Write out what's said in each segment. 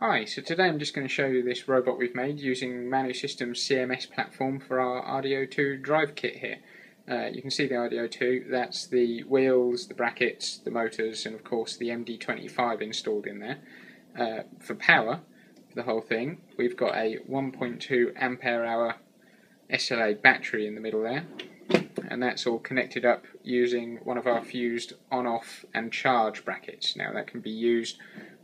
Hi, so today I'm just going to show you this robot we've made using Manu Systems CMS platform for our RD02 drive kit here. Uh, you can see the RD02, that's the wheels, the brackets, the motors and of course the MD25 installed in there. Uh, for power, for the whole thing, we've got a 1.2 ampere hour SLA battery in the middle there and that's all connected up using one of our fused on-off and charge brackets. Now that can be used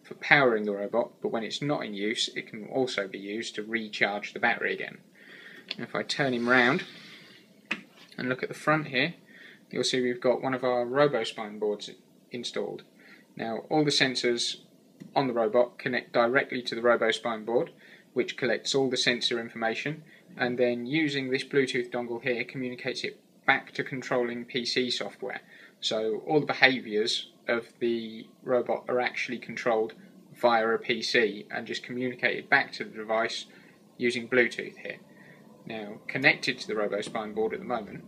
for powering the robot, but when it's not in use, it can also be used to recharge the battery again. If I turn him round and look at the front here, you'll see we've got one of our RoboSpine boards installed. Now, all the sensors on the robot connect directly to the RoboSpine board, which collects all the sensor information, and then using this Bluetooth dongle here, communicates it back to controlling PC software. So all the behaviors of the robot are actually controlled via a PC and just communicated back to the device using Bluetooth here. Now, connected to the RoboSpine board at the moment,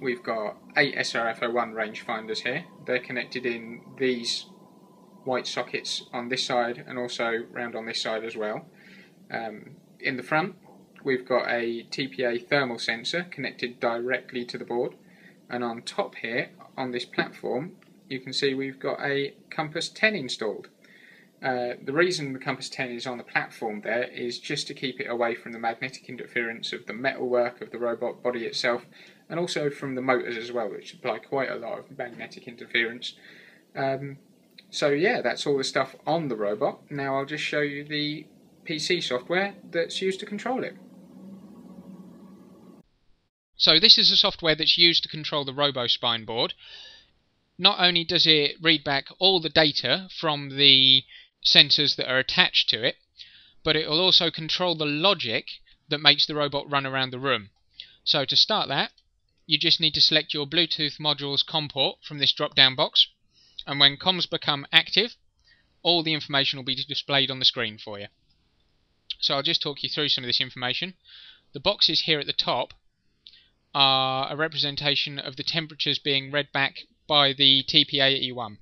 we've got eight SRF01 rangefinders here. They're connected in these white sockets on this side and also round on this side as well. Um, in the front, we've got a TPA thermal sensor connected directly to the board and on top here on this platform you can see we've got a Compass 10 installed. Uh, the reason the Compass 10 is on the platform there is just to keep it away from the magnetic interference of the metalwork of the robot body itself and also from the motors as well which supply quite a lot of magnetic interference. Um, so yeah, that's all the stuff on the robot. Now I'll just show you the PC software that's used to control it. So this is the software that's used to control the RoboSpine board. Not only does it read back all the data from the sensors that are attached to it, but it will also control the logic that makes the robot run around the room. So to start that, you just need to select your Bluetooth module's COM port from this drop-down box, and when comms become active, all the information will be displayed on the screen for you. So I'll just talk you through some of this information. The boxes here at the top are a representation of the temperatures being read back by the TPA81.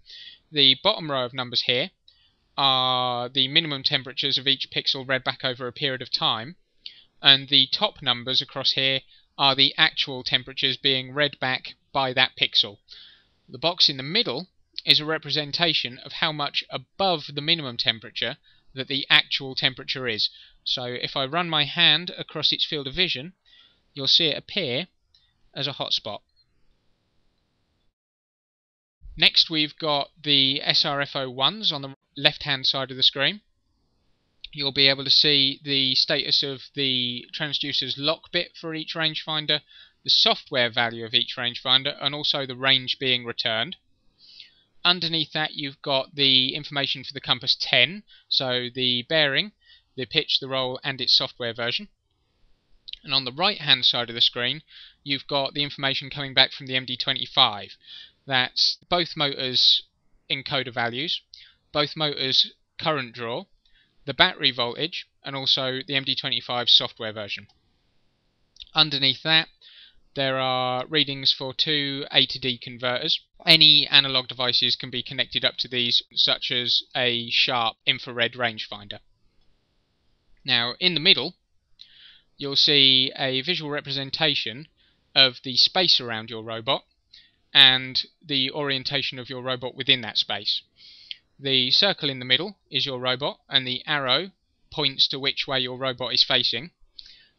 The bottom row of numbers here are the minimum temperatures of each pixel read back over a period of time, and the top numbers across here are the actual temperatures being read back by that pixel. The box in the middle is a representation of how much above the minimum temperature that the actual temperature is. So if I run my hand across its field of vision, you'll see it appear as a hotspot. Next we've got the SRF01s on the left hand side of the screen. You'll be able to see the status of the transducer's lock bit for each rangefinder, the software value of each rangefinder, and also the range being returned. Underneath that you've got the information for the Compass 10, so the bearing, the pitch, the roll, and its software version. And on the right hand side of the screen, you've got the information coming back from the MD25. That's both motors encoder values, both motors current draw, the battery voltage, and also the MD25 software version. Underneath that, there are readings for two A to D converters. Any analog devices can be connected up to these, such as a sharp infrared rangefinder. Now, in the middle, you'll see a visual representation of the space around your robot and the orientation of your robot within that space. The circle in the middle is your robot, and the arrow points to which way your robot is facing,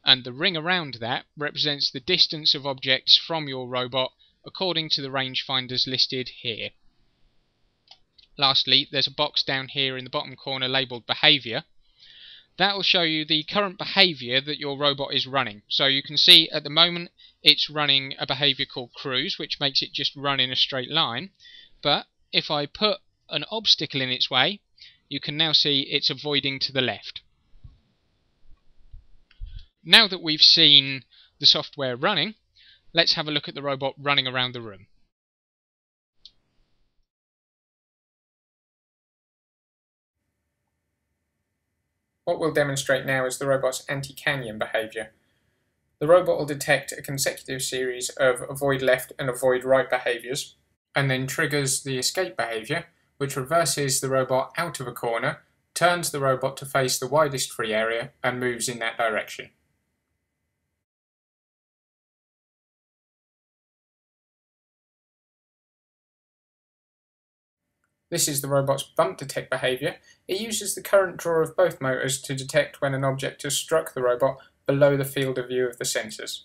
and the ring around that represents the distance of objects from your robot according to the rangefinders listed here. Lastly, there's a box down here in the bottom corner labelled Behaviour, that will show you the current behavior that your robot is running. So you can see at the moment it's running a behavior called cruise, which makes it just run in a straight line. But if I put an obstacle in its way, you can now see it's avoiding to the left. Now that we've seen the software running, let's have a look at the robot running around the room. What we'll demonstrate now is the robot's anti-canyon behaviour. The robot will detect a consecutive series of avoid left and avoid right behaviours, and then triggers the escape behaviour, which reverses the robot out of a corner turns the robot to face the widest free area and moves in that direction. This is the robot's bump detect behaviour. It uses the current draw of both motors to detect when an object has struck the robot below the field of view of the sensors.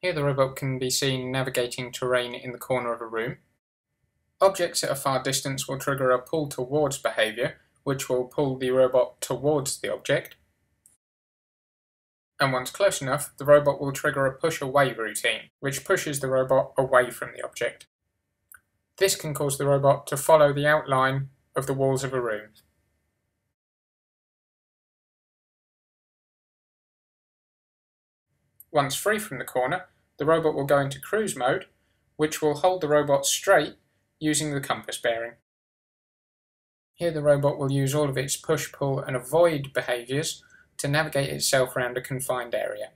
Here the robot can be seen navigating terrain in the corner of a room. Objects at a far distance will trigger a pull towards behaviour, which will pull the robot towards the object. And once close enough, the robot will trigger a push away routine, which pushes the robot away from the object. This can cause the robot to follow the outline of the walls of a room. Once free from the corner, the robot will go into cruise mode, which will hold the robot straight using the compass bearing. Here the robot will use all of its push, pull and avoid behaviours to navigate itself around a confined area.